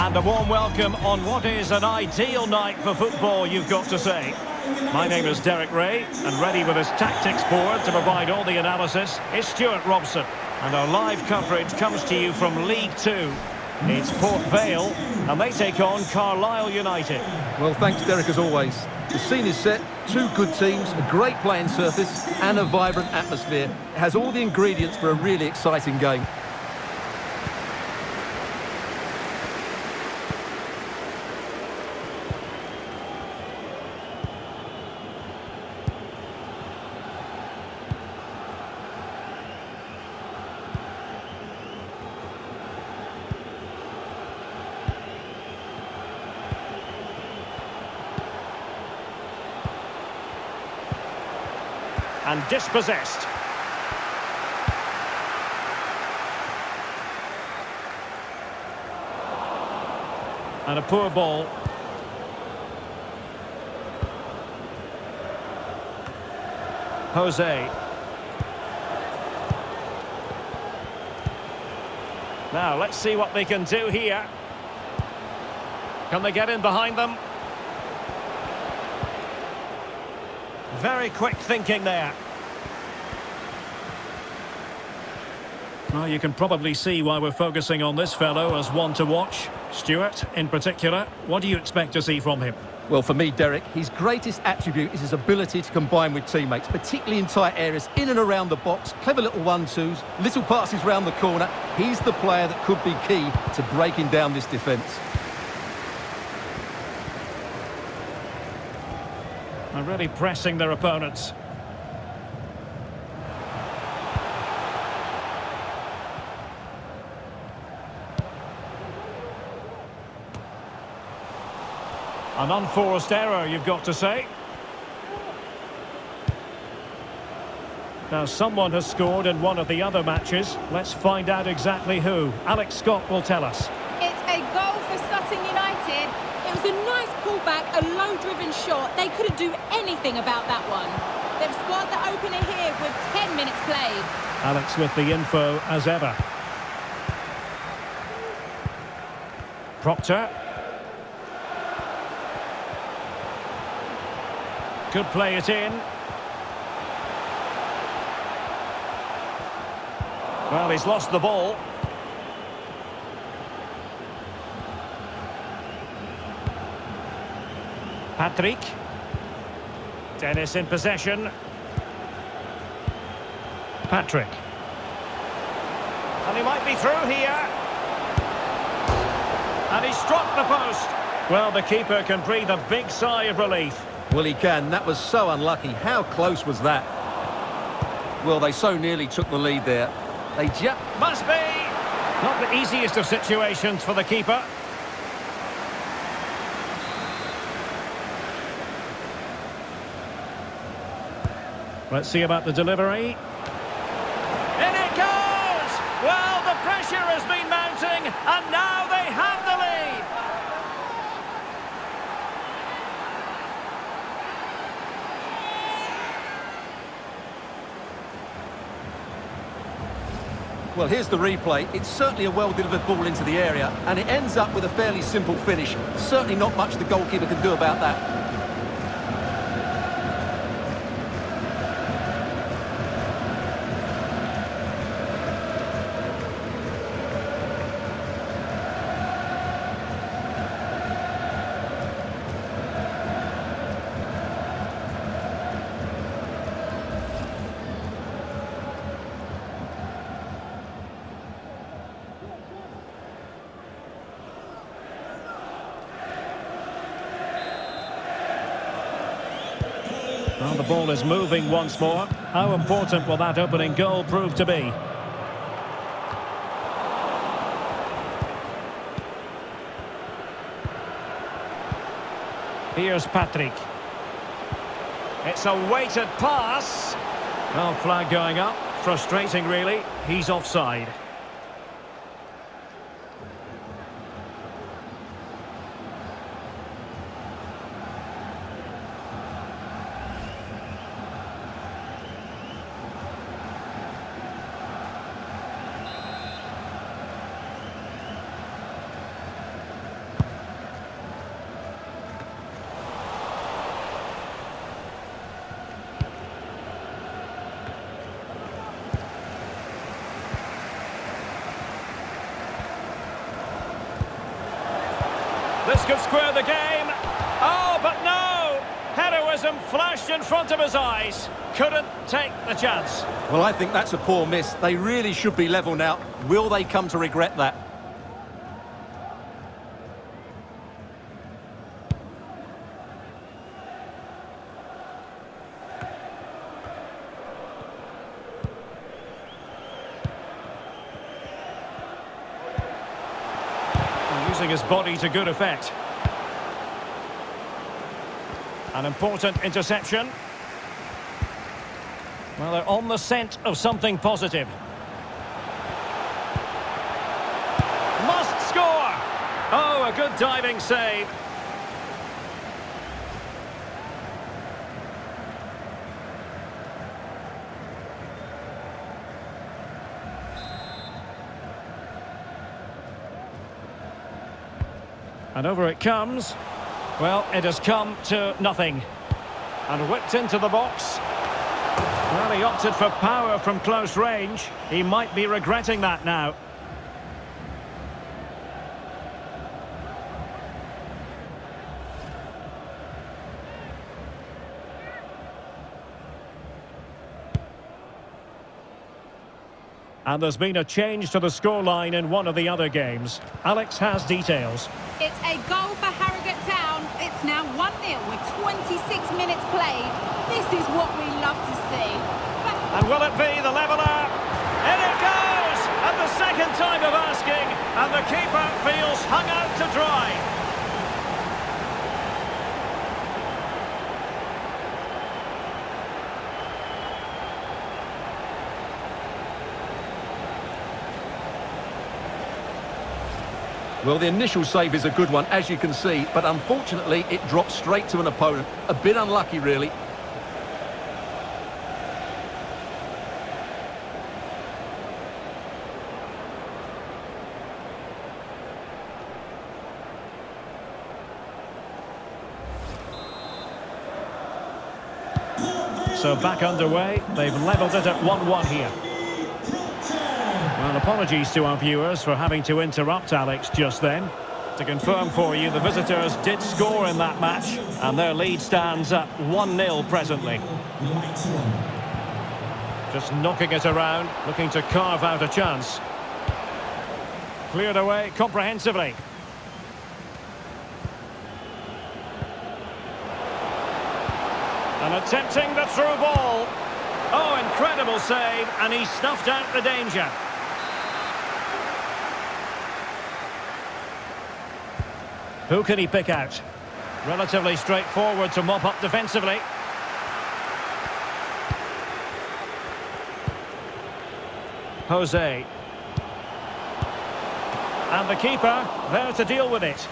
And a warm welcome on what is an ideal night for football, you've got to say. My name is Derek Ray, and ready with his tactics board to provide all the analysis is Stuart Robson. And our live coverage comes to you from League Two. It's Port Vale, and they take on Carlisle United. Well, thanks, Derek, as always. The scene is set, two good teams, a great playing surface, and a vibrant atmosphere. It has all the ingredients for a really exciting game. And dispossessed. And a poor ball. Jose. Now, let's see what they can do here. Can they get in behind them? Very quick thinking there. Well, you can probably see why we're focusing on this fellow as one to watch. Stuart, in particular, what do you expect to see from him? Well, for me, Derek, his greatest attribute is his ability to combine with teammates, particularly in tight areas, in and around the box, clever little one-twos, little passes round the corner. He's the player that could be key to breaking down this defence. Are really pressing their opponents. An unforced error, you've got to say. Now, someone has scored in one of the other matches. Let's find out exactly who. Alex Scott will tell us. Pullback, a low-driven shot. They couldn't do anything about that one. They've scored the opener here with 10 minutes played. Alex with the info as ever. Proctor. Could play it in. Well, he's lost the ball. Patrick. Dennis in possession. Patrick. And he might be through here. And he struck the post. Well, the keeper can breathe a big sigh of relief. Well, he can. That was so unlucky. How close was that? Well, they so nearly took the lead there. They just... Must be! Not the easiest of situations for the keeper. Let's see about the delivery. In it goes! Well, the pressure has been mounting, and now they have the lead! Well, here's the replay. It's certainly a well-delivered ball into the area, and it ends up with a fairly simple finish. Certainly not much the goalkeeper can do about that. Well, the ball is moving once more. How important will that opening goal prove to be? Here's Patrick. It's a weighted pass. Well, flag going up. Frustrating, really. He's offside. This could square the game. Oh, but no! Heroism flashed in front of his eyes. Couldn't take the chance. Well, I think that's a poor miss. They really should be level now. Will they come to regret that? Using his body to good effect. An important interception. Well, they're on the scent of something positive. Must score! Oh, a good diving save. And over it comes. Well, it has come to nothing. And whipped into the box. Well, he opted for power from close range. He might be regretting that now. And there's been a change to the scoreline in one of the other games. Alex has details. It's a goal for Harrogate Town. It's now 1-0 with 26 minutes played. This is what we love to see. And will it be the leveller? In it goes! And the second time of asking, and the keeper feels hung out to dry. Well, the initial save is a good one, as you can see, but unfortunately it drops straight to an opponent. A bit unlucky, really. So back underway. They've levelled it at 1-1 here. Well, apologies to our viewers for having to interrupt Alex just then. To confirm for you, the visitors did score in that match, and their lead stands at 1-0 presently. Just knocking it around, looking to carve out a chance. Cleared away comprehensively. And attempting the through ball. Oh, incredible save, and he snuffed out the danger. Who can he pick out? Relatively straightforward to mop up defensively. Jose. And the keeper there to deal with it.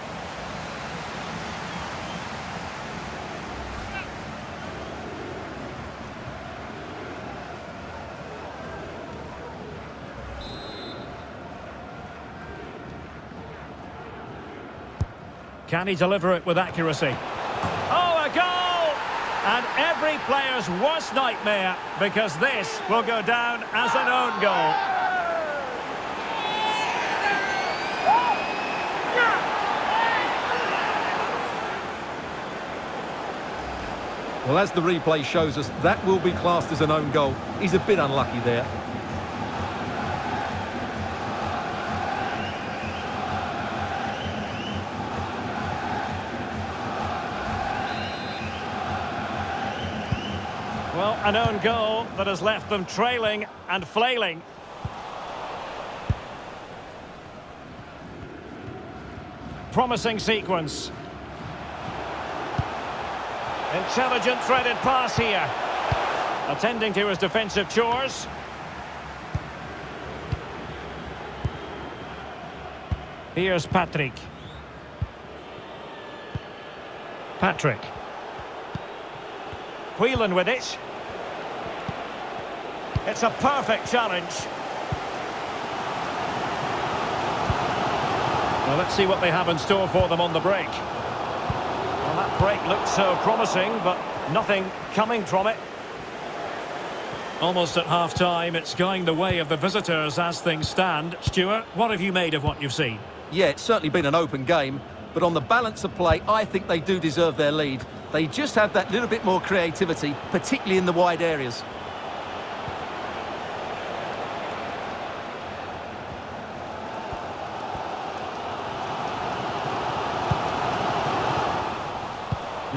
Can he deliver it with accuracy? Oh, a goal! And every player's worst nightmare, because this will go down as an own goal. Well, as the replay shows us, that will be classed as an own goal. He's a bit unlucky there. An own goal that has left them trailing and flailing. Promising sequence. Intelligent threaded pass here. Attending to his defensive chores. Here's Patrick. Patrick. Whelan with it. It's a perfect challenge. Well, let's see what they have in store for them on the break. Well, that break looked so promising, but nothing coming from it. Almost at half-time, it's going the way of the visitors as things stand. Stuart, what have you made of what you've seen? Yeah, it's certainly been an open game. but on the balance of play, I think they do deserve their lead. They just have that little bit more creativity, particularly in the wide areas.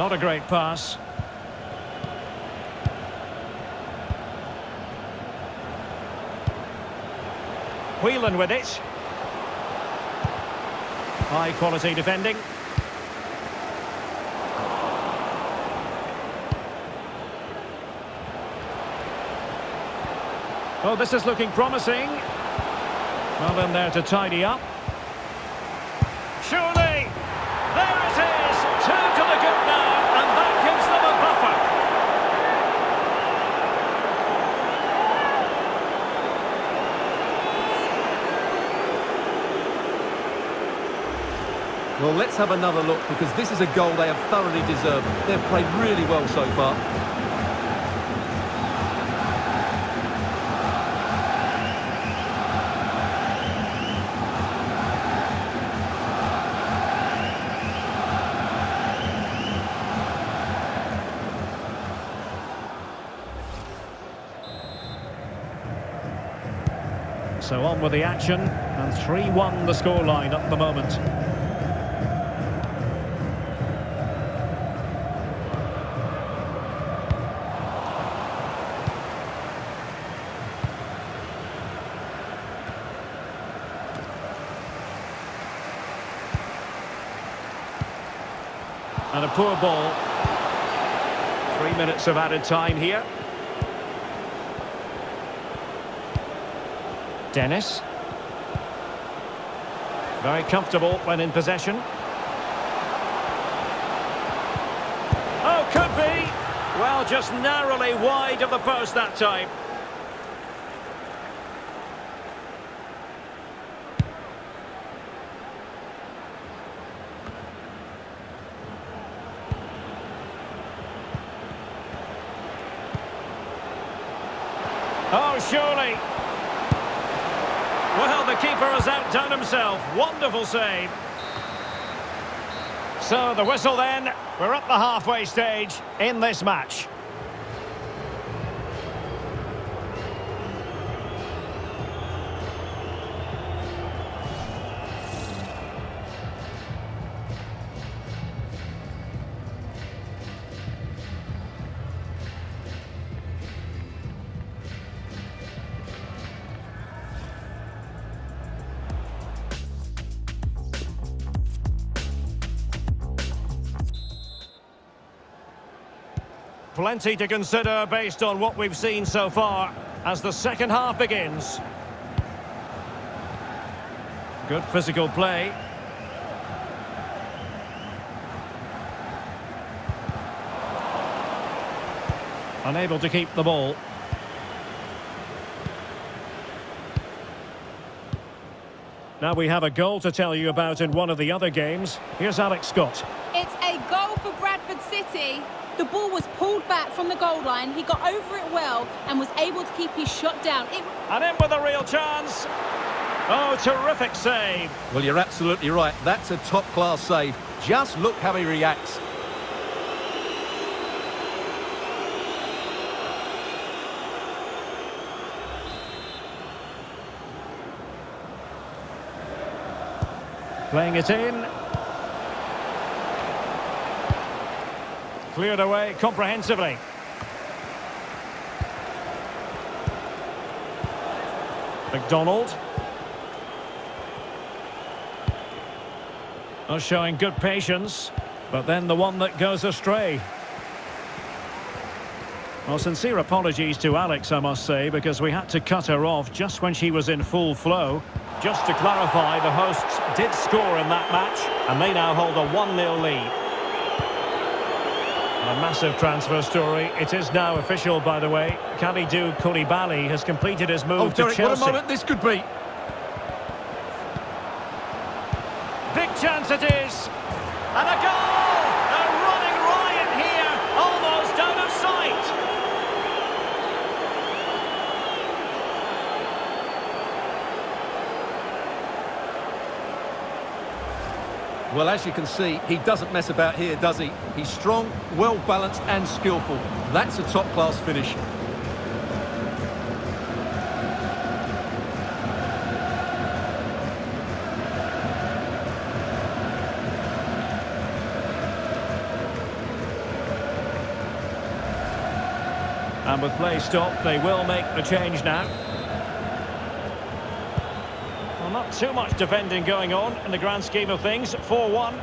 Not a great pass. Whelan with it. High quality defending. Oh, this is looking promising. Well, then there to tidy up. Surely! There it is! Two to the good now, and that gives them a buffer. Well, let's have another look because this is a goal they have thoroughly deserved. They've played really well so far. So on with the action, and 3-1 the scoreline at the moment. And ball. Three minutes of added time here. Dennis. Very comfortable when in possession. Oh, could be. Well, just narrowly wide of the post that time. Oh, surely. Has outdone himself. Wonderful save. So the whistle then. We're at the halfway stage in this match. Plenty to consider based on what we've seen so far as the second half begins. Good physical play. Unable to keep the ball. Now we have a goal to tell you about in one of the other games. Here's Alex Scott. It's a goal City. The ball was pulled back from the goal line. He got over it well and was able to keep his shot down. It... And in with a real chance. Oh, terrific save. Well, you're absolutely right. That's a top-class save. Just look how he reacts. Playing it in. Cleared away comprehensively. McDonald. Oh, showing good patience, but then the one that goes astray. Well, sincere apologies to Alex, I must say, because we had to cut her off just when she was in full flow. Just to clarify, the hosts did score in that match, and they now hold a 1-0 lead. A massive transfer story. It is now official, by the way. Kalidou Koulibaly has completed his move Oh, to Chelsea. what a moment this could be. Big chance it is. And a goal! A running riot here, almost out of sight. Well, as you can see, he doesn't mess about here, does he? He's strong, well-balanced and skillful. That's a top-class finish. And with play stopped, they will make the change now. Well, not too much defending going on in the grand scheme of things. 4-1.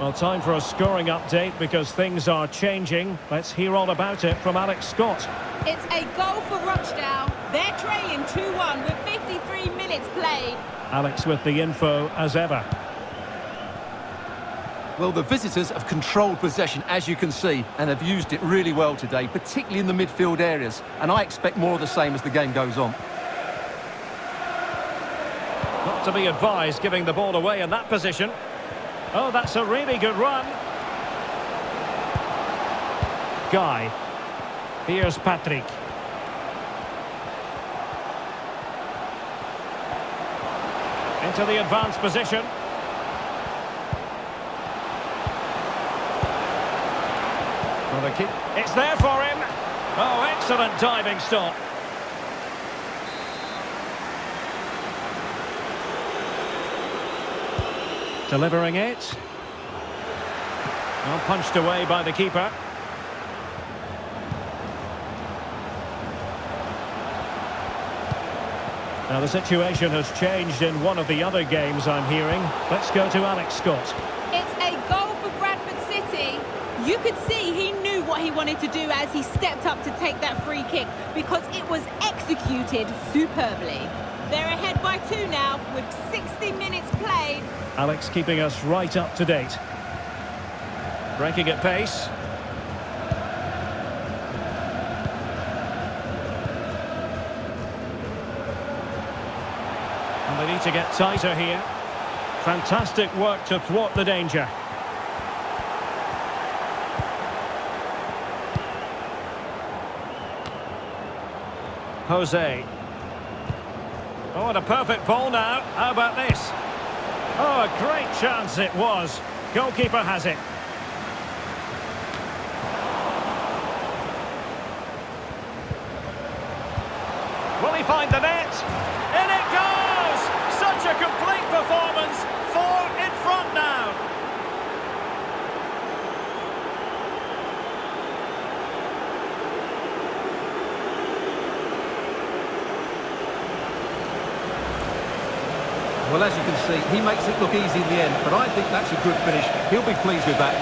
Well, time for a scoring update because things are changing. Let's hear all about it from Alex Scott. It's a goal for Rochdale. They're trailing 2-1 with 53 minutes played. Alex with the info as ever. Well, the visitors have controlled possession, as you can see, and have used it really well today, particularly in the midfield areas. And I expect more of the same as the game goes on. To be advised giving the ball away in that position. Oh, that's a really good run. Guy. Here's Patrick. Into the advanced position. Well, the keep... It's there for him. Oh, excellent diving stop. Delivering it. Well, punched away by the keeper. Now the situation has changed in one of the other games I'm hearing. Let's go to Alex Scott. It's a goal for Bradford City. You could see he knew what he wanted to do as he stepped up to take that free kick because it was executed superbly. They're ahead by two now with 60 minutes played. Alex keeping us right up to date. Breaking at pace. And they need to get tighter here. Fantastic work to thwart the danger. Jose. Oh, and a perfect ball now. How about this? Oh, a great chance it was. Goalkeeper has it. Will he find the net? In it goes! Such a complete performance. Four in front now. Well, as you can see, he makes it look easy in the end, but I think that's a good finish. He'll be pleased with that.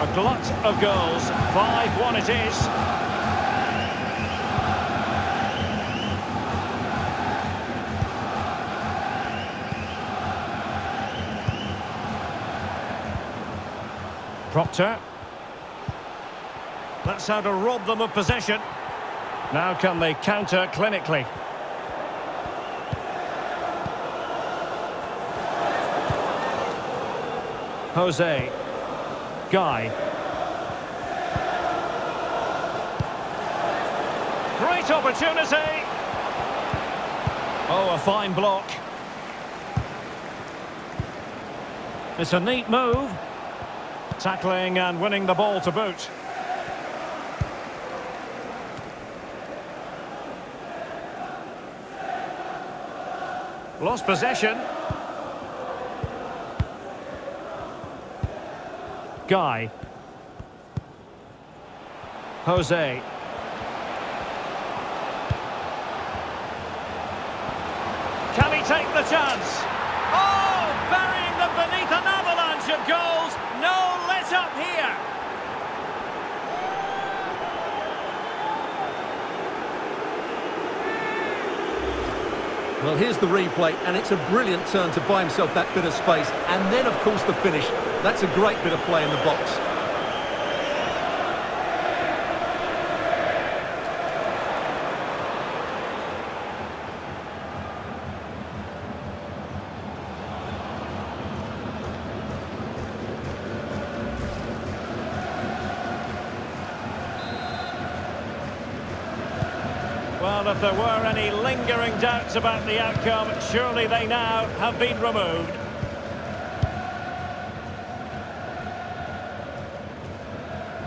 A glut of goals. 5-1 it is. Proctor. That's how to rob them of possession. Now can they counter clinically? Jose. Guy. Great opportunity. Oh, a fine block. It's a neat move. Tackling and winning the ball to boot. Lost possession. Guy. Jose. Can he take the chance? Oh, burying them beneath an avalanche of goals. No let up here. Well, here's the replay, and it's a brilliant turn to buy himself that bit of space. And then, of course, the finish. That's a great bit of play in the box. If there were any lingering doubts about the outcome, surely they now have been removed.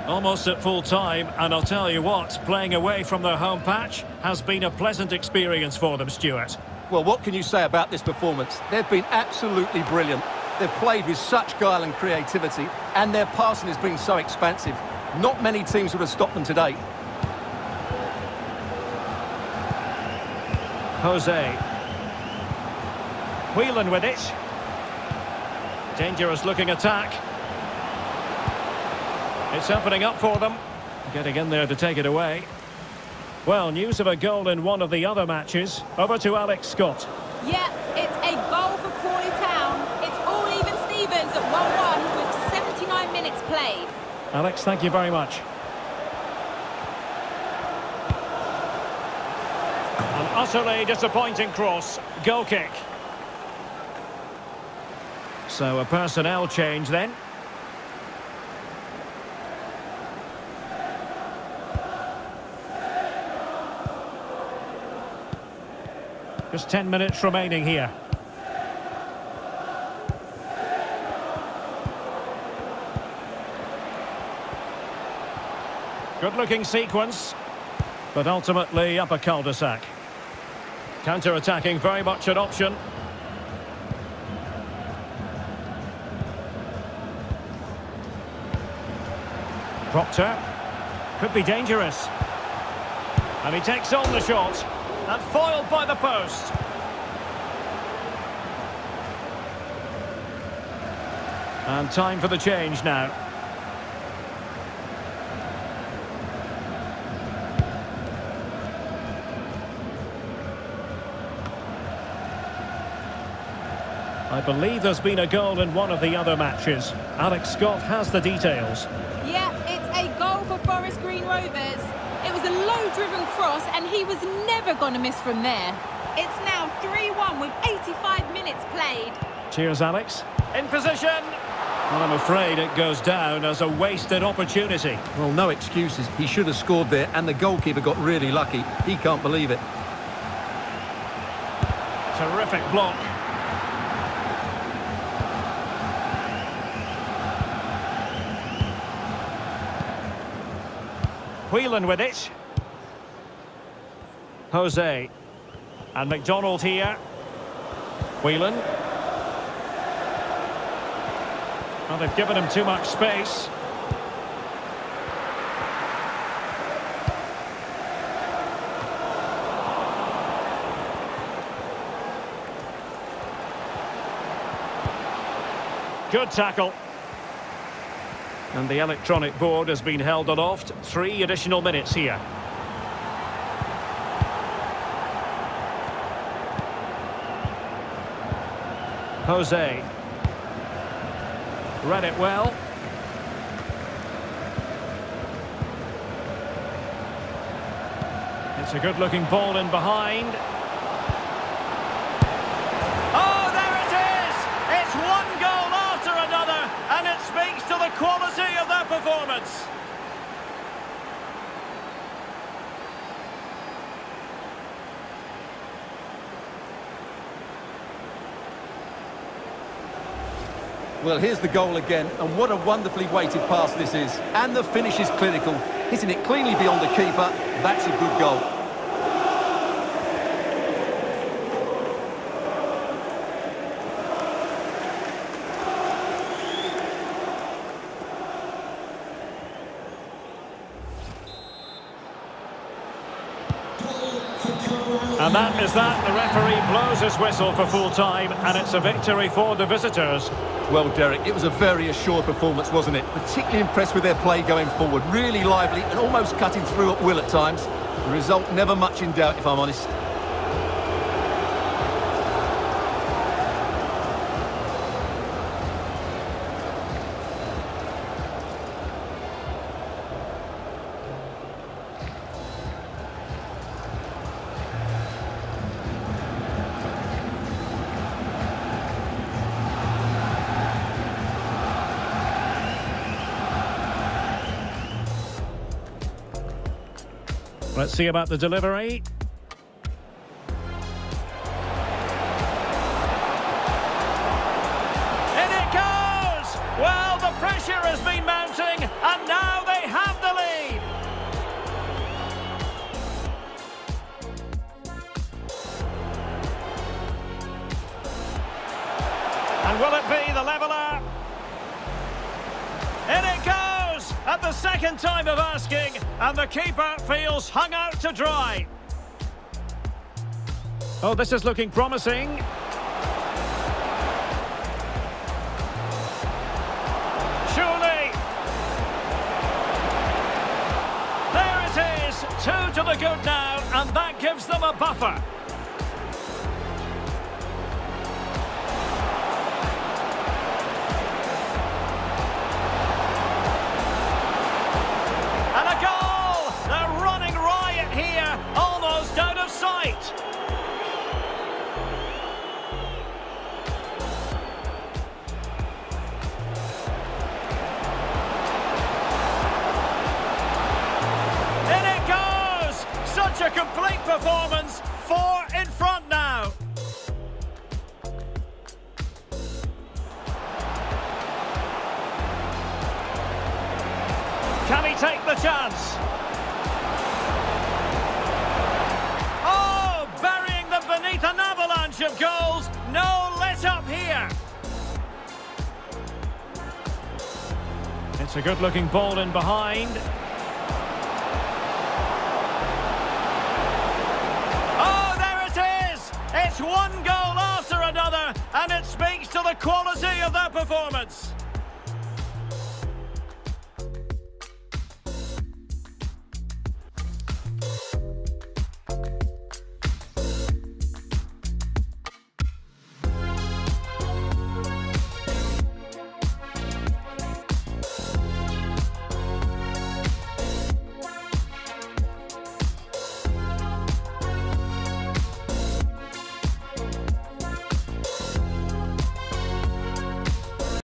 Almost at full time, and I'll tell you what, playing away from their home patch has been a pleasant experience for them, Stuart. Well, what can you say about this performance? They've been absolutely brilliant. They've played with such guile and creativity, and their passing has been so expansive. Not many teams would have stopped them today. Jose. Whelan with it. Dangerous looking attack. It's opening up for them. Getting in there to take it away. Well, news of a goal in one of the other matches. Over to Alex Scott. Yeah, it's a goal for Crawley Town. It's all even Stevens at 1-1 with 79 minutes played. Alex, thank you very much. Utterly disappointing cross. Goal kick. So a personnel change then. Just 10 minutes remaining here. Good looking sequence, but ultimately up a cul-de-sac. Counter-attacking very much an option. Proctor. Could be dangerous. And he takes on the shot. And foiled by the post. And time for the change now. Believe there's been a goal in one of the other matches. Alex Scott has the details. Yeah, it's a goal for Forest Green Rovers. It was a low-driven cross and he was never going to miss from there. It's now 3-1 with 85 minutes played. Cheers, Alex. In position. Well, I'm afraid it goes down as a wasted opportunity. Well, no excuses. He should have scored there, and the goalkeeper got really lucky. He can't believe it. Terrific block. Whelan with it. Jose. And McDonald here. Whelan. Well, they've given him too much space. Good tackle. And the electronic board has been held aloft. Three additional minutes here. Jose. Read it well. It's a good-looking ball in behind. Performance. Well, here's the goal again, and what a wonderfully weighted pass this is. And the finish is clinical. Hitting it cleanly beyond the keeper, that's a good goal. Is that. The referee blows his whistle for full time, and it's a victory for the visitors. Well, Derek, it was a very assured performance, wasn't it? Particularly impressed with their play going forward. Really lively and almost cutting through at will at times. The result never much in doubt, if I'm honest. Let's see about the delivery. This is looking promising. Surely. There it is, two to the good now, and that gives them a buffer. Performance. Four in front now. Can he take the chance? Oh, burying them beneath an avalanche of goals. No let up here. It's a good-looking ball in behind. The quality of their performance.